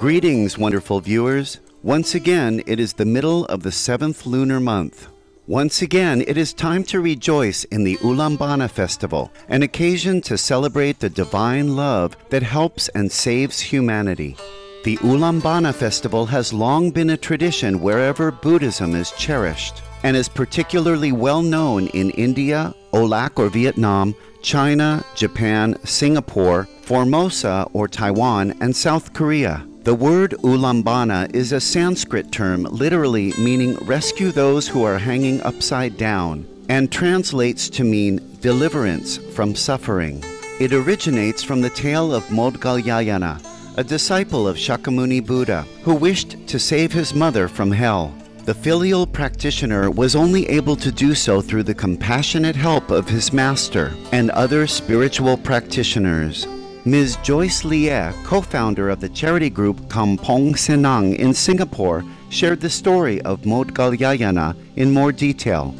Greetings, wonderful viewers. Once again, it is the middle of the seventh lunar month. Once again, it is time to rejoice in the Ullambana festival, an occasion to celebrate the divine love that helps and saves humanity. The Ullambana festival has long been a tradition wherever Buddhism is cherished and is particularly well known in India, Aulac or Vietnam, China, Japan, Singapore, Formosa or Taiwan, and South Korea. The word Ullambana is a Sanskrit term literally meaning rescue those who are hanging upside down and translates to mean deliverance from suffering. It originates from the tale of Maudgalyayana, a disciple of Shakyamuni Buddha who wished to save his mother from hell. The filial practitioner was only able to do so through the compassionate help of his master and other spiritual practitioners. Ms. Joyce Lier, co founder of the charity group Kampong Senang in Singapore, shared the story of Maudgalyayana in more detail.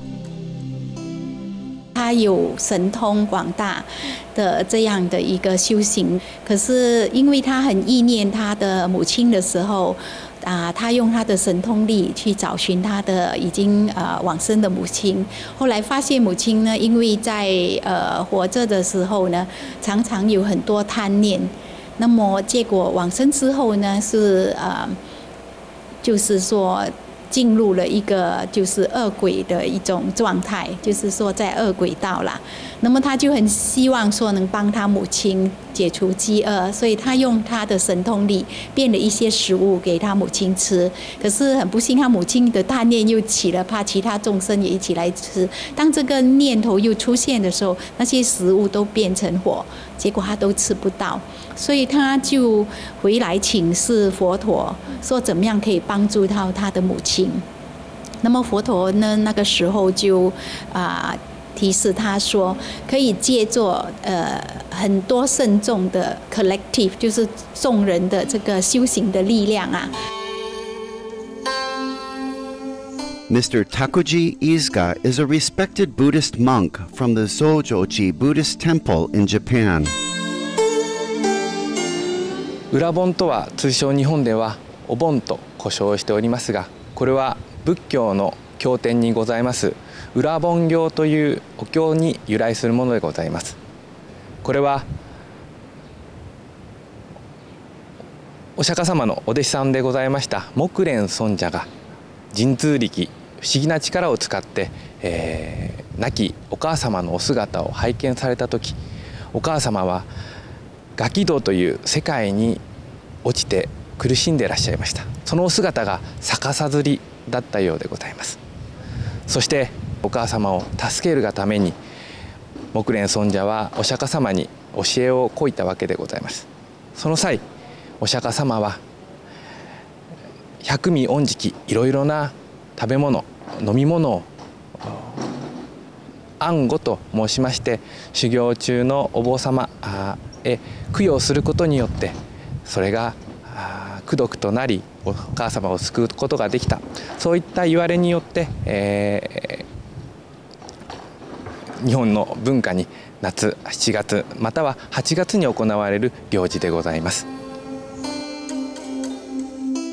他有神通广大的这样的一个修行，可是因为他很意念他的母亲的时候，啊，他用他的神通力去找寻他的已经呃往生的母亲。后来发现母亲呢，因为在呃活着的时候呢，常常有很多贪念。那么结果往生之后呢，是呃，就是说。进入了一个就是恶鬼的一种状态，就是说在恶鬼道啦。那么他就很希望说能帮他母亲解除饥饿，所以他用他的神通力变了一些食物给他母亲吃。可是很不幸，他母亲的大念又起了，怕其他众生也一起来吃。当这个念头又出现的时候，那些食物都变成火，结果他都吃不到。所以他就回来请示佛陀，说怎么样可以帮助到他的母亲。那么佛陀呢，那个时候就啊提示他说，可以借助呃很多慎重的 collective，就是众人的这个修行的力量啊。Mr. Takuji Izuka is a respected Buddhist monk from the Zojoji Buddhist Temple in Japan. 裏本とは通称日本ではお盆と呼称しておりますがこれは仏教の経典にございます。裏本行というお経に由来するものでございます。これはお釈迦様のお弟子さんでございました木蓮尊者が神通力不思議な力を使って、えー、亡きお母様のお姿を拝見された時お母様はガキ道という世界に落ちて苦しんでいらっしゃいました。そのお姿が逆さずりだったようでございます。そしてお母様を助けるがために木蓮尊者はお釈迦様に教えをこいたわけでございます。その際お釈迦様は百味御食いろいろな食べ物飲み物を暗語と申しまして修行中のお坊様へ供養することによってそれが功徳となりお母様を救うことができたそういった言われによって、えー、日本の文化に夏7月または8月に行われる行事でございます。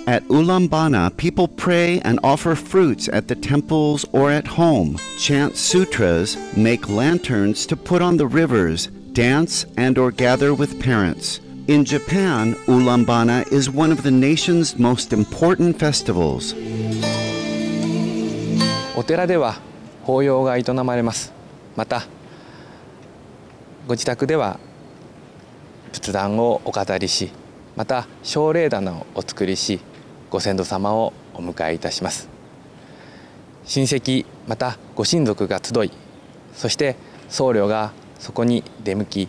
At Ullambana, people pray and offer fruits at the temples or at home, chant sutras, make lanterns to put on the rivers, dance and or gather with parents. In Japan, Ullambana is one of the nation's most important festivals. お寺では法要が営まれます。また、ご自宅では仏壇をお飾りし、また奨励棚をお作りし、ご先祖様をお迎えいたします。親戚またご親族が集い、そして僧侶がそこに出向き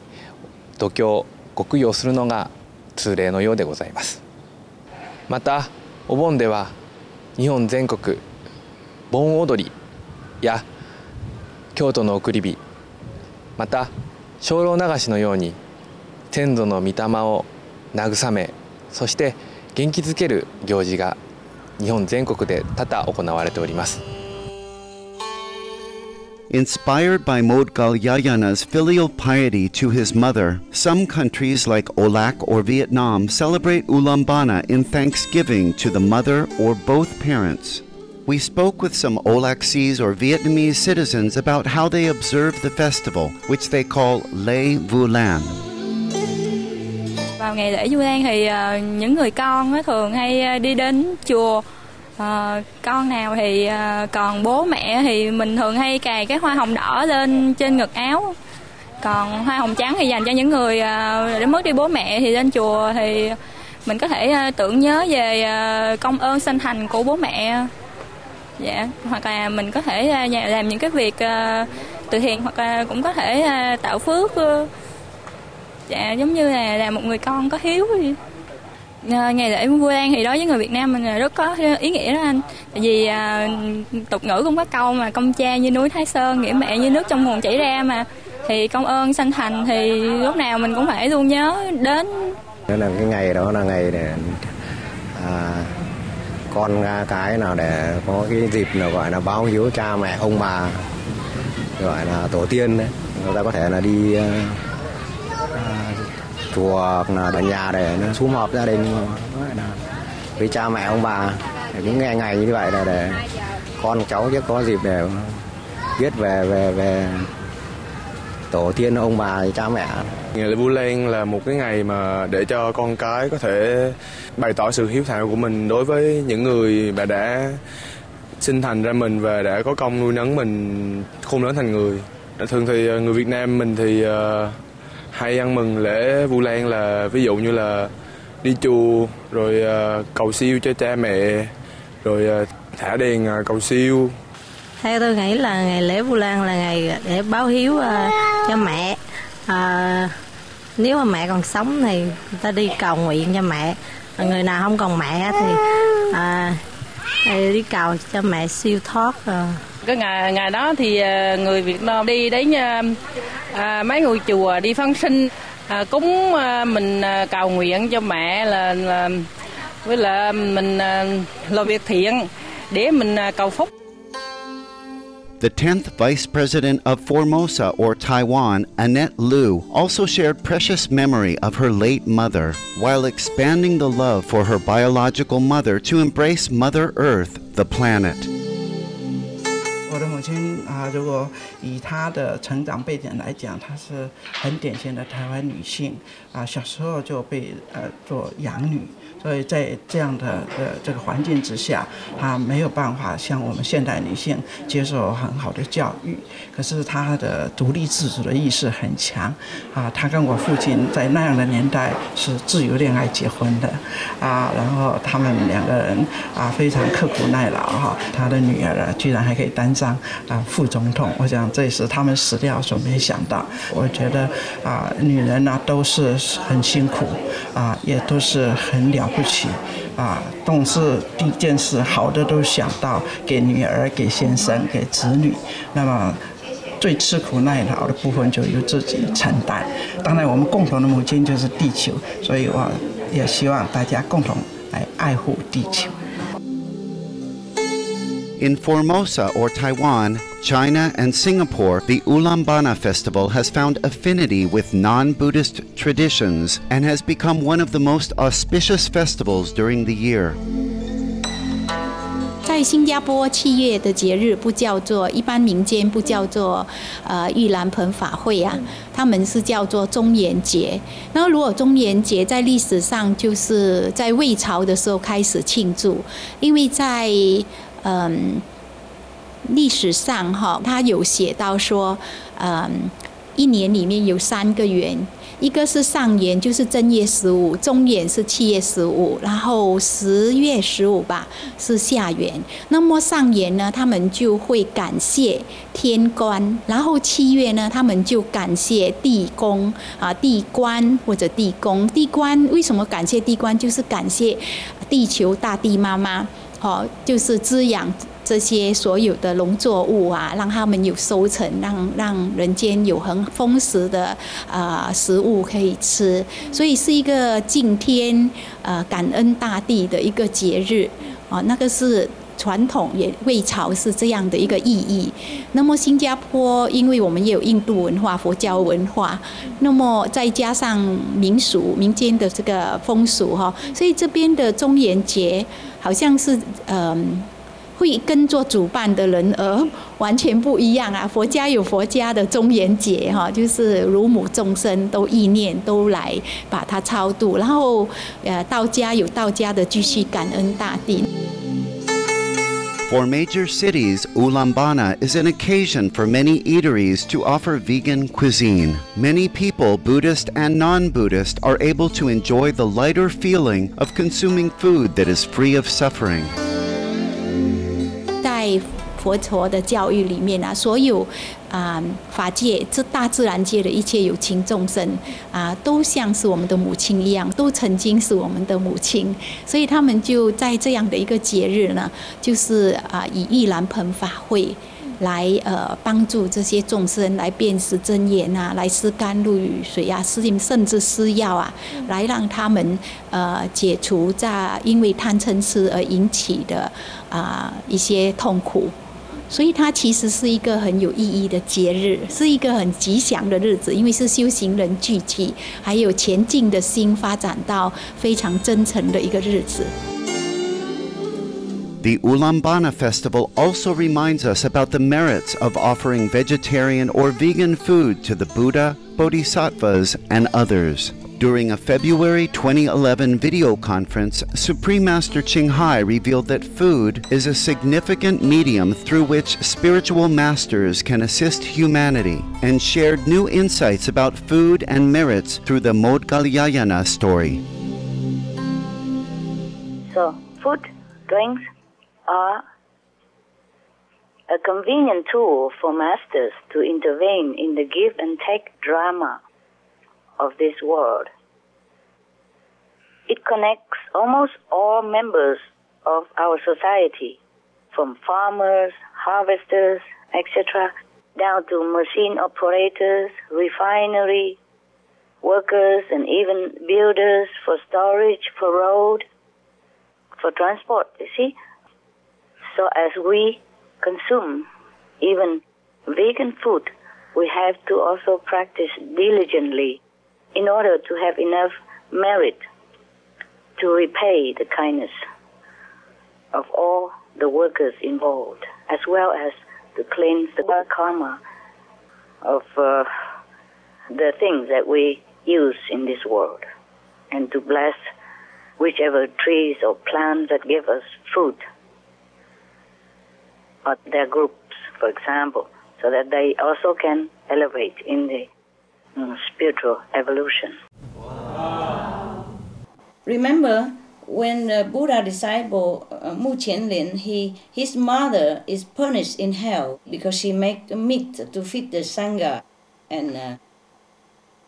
度胸ご供養するのが通例のようでございますまたお盆では日本全国盆踊りや京都の送り火また精霊流しのように先祖の御霊を慰めそして元気づける行事が日本全国で多々行われております Inspired by Maud filial piety to his mother, some countries like Aulac or Vietnam celebrate Ullambana in thanksgiving to the mother or both parents. We spoke with some Aulacese or Vietnamese citizens about how they observe the festival, which they call Le Vu Lan. Vào ngày lễ Vu Lan thì uh, những người con uh, thường hay uh, đi đến chùa. À, con nào thì à, còn bố mẹ thì mình thường hay cài cái hoa hồng đỏ lên trên ngực áo. Còn hoa hồng trắng thì dành cho những người à, đã mất đi bố mẹ thì lên chùa thì mình có thể à, tưởng nhớ về à, công ơn sinh thành của bố mẹ. Dạ hoặc là mình có thể à, làm những cái việc à, từ thiện hoặc là cũng có thể à, tạo phước à, dạ giống như là là một người con có hiếu vậy. Ờ, ngày lễ Vu Lan thì đối với người Việt Nam mình là rất có ý nghĩa đó anh. Tại vì à, tục ngữ cũng có câu mà công cha như núi Thái Sơn nghĩa mẹ như nước trong nguồn chảy ra mà. Thì công ơn sanh thành thì lúc nào mình cũng phải luôn nhớ đến. Nên là cái ngày đó là ngày để à, con cái nào để có cái dịp nào gọi là báo hiếu cha mẹ ông bà gọi là tổ tiên đấy. Người ta có thể là đi à, chùa là ở nhà để nó sum họp gia đình. Là với cha mẹ, ông bà để những ngày ngày như vậy là để con cháu chứ có dịp để biết về về về tổ tiên ông bà cha mẹ. Ngày lễ Vu Lan là một cái ngày mà để cho con cái có thể bày tỏ sự hiếu thảo của mình đối với những người mà đã sinh thành ra mình và đã có công nuôi nấng mình, khôn lớn thành người. Thường thì à, người Việt Nam mình thì à, hay ăn mừng lễ Vu Lan là ví dụ như là đi chùa rồi ờ, cầu siêu cho cha mẹ rồi ờ, thả đèn ờ, cầu siêu. Theo tôi nghĩ là ngày lễ Vu Lan là ngày để báo hiếu uh, cho mẹ. Uh, nếu mà mẹ còn sống thì người ta đi cầu nguyện cho mẹ. Người nào không còn mẹ thì uh, đi cầu cho mẹ siêu thoát uh cái ngày ngày đó thì ờ, người Việt Nam đi đến ờ, à, mấy ngôi chùa đi phân sinh à, cúng à, mình à, cầu nguyện cho mẹ là, là với là mình à, làm việc thiện để mình à, cầu phúc The 10th Vice President of Formosa or Taiwan, Annette Liu, also shared precious memory of her late mother while expanding the love for her biological mother to embrace Mother Earth, the planet. 如果以她的成长背景来讲，她是很典型的台湾女性啊，小时候就被呃做养女。所以在这样的呃这个环境之下，她没有办法像我们现代女性接受很好的教育。可是她的独立自主的意识很强啊。她跟我父亲在那样的年代是自由恋爱结婚的啊，然后他们两个人啊非常刻苦耐劳哈。他的女儿呢，居然还可以担当啊副总统，我想这是他们死掉所没想到。我觉得啊，女人呢都是很辛苦啊，也都是很了。不起啊！懂事第一件事，好的都想到给女儿、给先生、给子女。那么最吃苦耐劳的部分就由自己承担。当然，我们共同的母亲就是地球，所以我也希望大家共同来爱护地球。In Formosa or Taiwan, China, and Singapore, the Ullambana Festival has found affinity with non Buddhist traditions and has become one of the most auspicious festivals during the year. 在新加坡七月的节日不叫做一般民间不叫做呃玉兰盆法会啊，他们是叫做中元节。然后如果中元节在历史上就是在魏朝的时候开始庆祝，因为在嗯，历史上哈，他有写到说，嗯，一年里面有三个元，一个是上元，就是正月十五；中元是七月十五，然后十月十五吧是下元。那么上元呢，他们就会感谢天官；然后七月呢，他们就感谢地公啊，地官或者地公。地官为什么感谢地官？就是感谢地球大地妈妈。哦，就是滋养这些所有的农作物啊，让他们有收成，让让人间有很丰实的啊食物可以吃，所以是一个敬天呃感恩大地的一个节日啊。那个是传统也魏朝是这样的一个意义。那么新加坡，因为我们也有印度文化、佛教文化，那么再加上民俗、民间的这个风俗哈，所以这边的中元节好像是嗯。会跟做主办的人而完全不一样啊！佛家有佛家的中元节哈，就是如母众生都意念都来把它超度，然后呃道家有道家的继续感恩大地。For major cities, Ullambana is an occasion for many eateries to offer vegan cuisine. Many people, Buddhist and non Buddhist, are able to enjoy the lighter feeling of consuming food that is free of suffering. 在佛陀的教育里面啊，所有啊法界这大自然界的一切有情众生啊，都像是我们的母亲一样，都曾经是我们的母亲，所以他们就在这样的一个节日呢，就是啊以玉兰盆法会。来呃帮助这些众生来辨识真言啊，来施甘露雨水啊，施甚至施药啊，来让他们呃解除在因为贪嗔痴而引起的啊一些痛苦。所以它其实是一个很有意义的节日，是一个很吉祥的日子，因为是修行人聚集，还有前进的心发展到非常真诚的一个日子。The Ullambana festival also reminds us about the merits of offering vegetarian or vegan food to the Buddha, bodhisattvas, and others. During a February 2011 video conference, Supreme Master Ching Hai revealed that food is a significant medium through which spiritual masters can assist humanity and shared new insights about food and merits through the Maudgalyayana story. So, food, drinks, are a convenient tool for masters to intervene in the give and take drama of this world. It connects almost all members of our society, from farmers, harvesters, etc., down to machine operators, refinery workers, and even builders for storage, for road, for transport. You see, so as we consume even vegan food, we have to also practice diligently in order to have enough merit to repay the kindness of all the workers involved, as well as to cleanse the karma of uh, the things that we use in this world, and to bless whichever trees or plants that give us food or their groups, for example, so that they also can elevate in the spiritual evolution. Remember, when the Buddha disciple uh, Mu Qianlin, he his mother is punished in hell because she make meat to feed the sangha, and uh,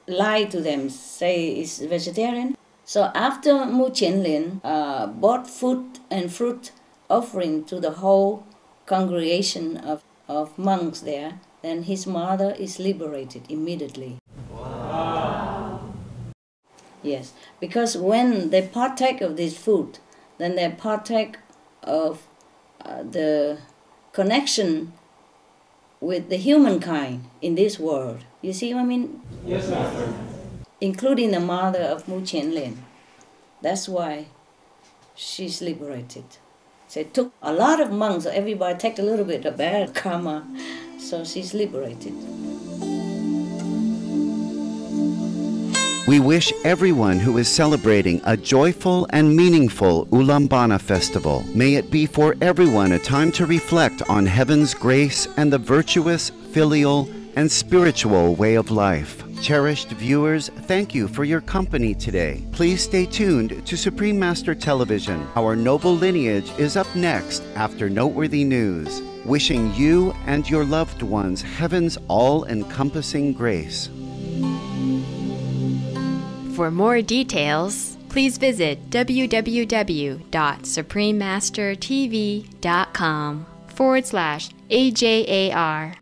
lie to them, say it's vegetarian. So after Mu Qianlin uh, bought food and fruit offering to the whole congregation of, of monks there, then his mother is liberated immediately. Yes, because when they partake of this food, then they partake of uh, the connection with the humankind in this world. You see what I mean? Yes, Master. Including the mother of Mu Qianlin. That's why she's liberated. So it took a lot of months. Everybody take a little bit of bad karma. So she's liberated. We wish everyone who is celebrating a joyful and meaningful Ullambana festival. May it be for everyone a time to reflect on heaven's grace and the virtuous, filial, and spiritual way of life. Cherished viewers, thank you for your company today. Please stay tuned to Supreme Master Television. Our noble lineage is up next after noteworthy news. Wishing you and your loved ones heaven's all encompassing grace. For more details, please visit www.suprememastertv.com forward slash AJAR.